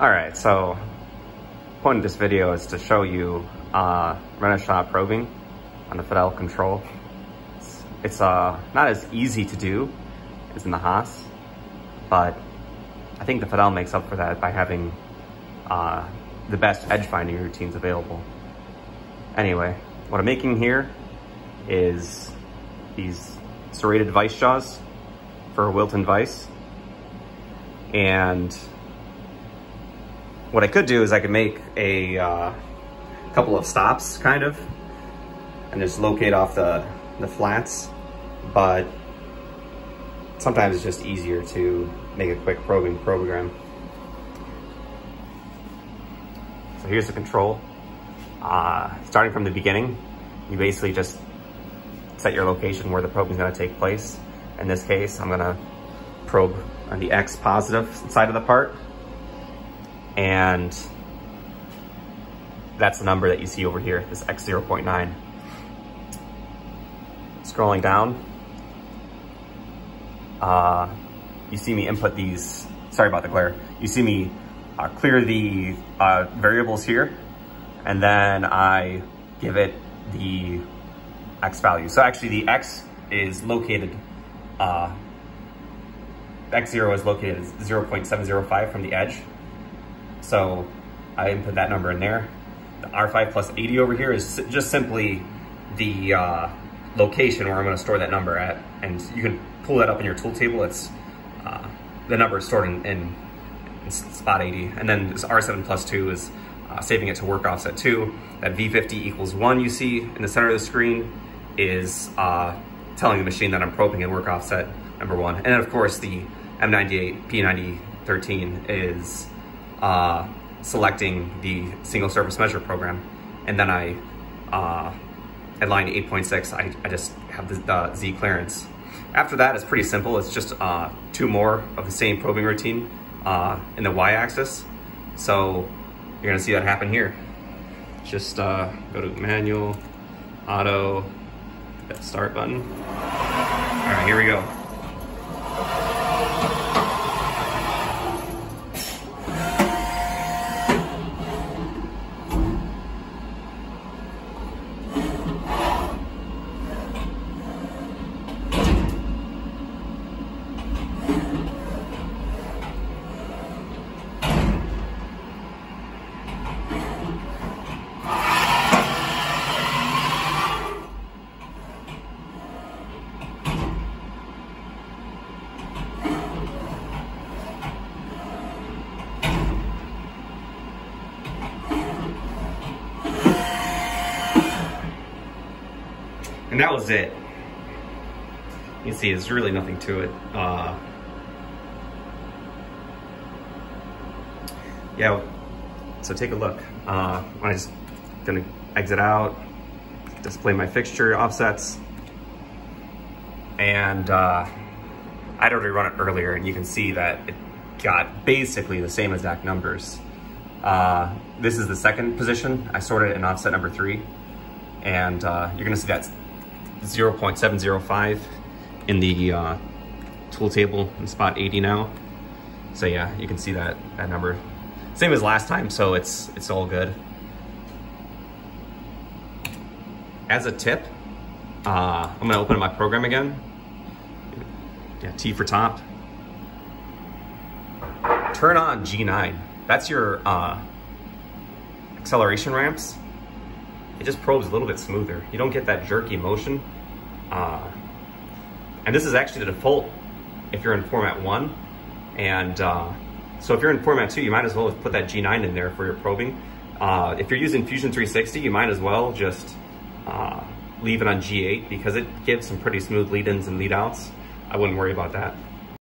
All right, so point of this video is to show you uh, Renishaw probing on the Fadal control. It's, it's uh, not as easy to do as in the Haas, but I think the Fadal makes up for that by having uh, the best edge finding routines available. Anyway, what I'm making here is these serrated vice jaws for a Wilton Vice. And what I could do is I could make a uh, couple of stops, kind of, and just locate off the, the flats, but sometimes it's just easier to make a quick probing program. So here's the control. Uh, starting from the beginning, you basically just set your location where the probing is gonna take place. In this case, I'm gonna probe on the X positive side of the part. And that's the number that you see over here, this X 0.9. Scrolling down, uh, you see me input these, sorry about the glare, you see me uh, clear the uh, variables here, and then I give it the X value. So actually the X is located, uh, X0 is located 0.705 from the edge. So I input that number in there. The R5 plus 80 over here is just simply the uh, location where I'm gonna store that number at. And you can pull that up in your tool table. It's uh, the number is stored in, in, in, spot 80. And then this R7 plus two is uh, saving it to work offset two. That V50 equals one you see in the center of the screen is uh, telling the machine that I'm probing in work offset number one. And then of course the M98 P9013 is uh, selecting the single surface measure program. And then I, uh, at line 8.6, I, I just have the, Z clearance. After that, it's pretty simple. It's just uh, two more of the same probing routine uh, in the Y axis. So you're gonna see that happen here. Just uh, go to manual, auto, start button. All right, here we go. And that was it. You see, there's really nothing to it. Uh, yeah, so take a look. Uh, I'm just gonna exit out, display my fixture offsets, and uh, I'd already run it earlier, and you can see that it got basically the same exact numbers. Uh, this is the second position. I sorted it in offset number three, and uh, you're gonna see that 0.705 in the uh, tool table in spot 80 now. So yeah, you can see that, that number. Same as last time, so it's, it's all good. As a tip, uh, I'm gonna open up my program again. Yeah, T for top. Turn on G9. That's your uh, acceleration ramps it just probes a little bit smoother. You don't get that jerky motion. Uh, and this is actually the default if you're in format one. And uh, so if you're in format two, you might as well put that G9 in there for your probing. Uh, if you're using Fusion 360, you might as well just uh, leave it on G8 because it gives some pretty smooth lead-ins and lead-outs. I wouldn't worry about that.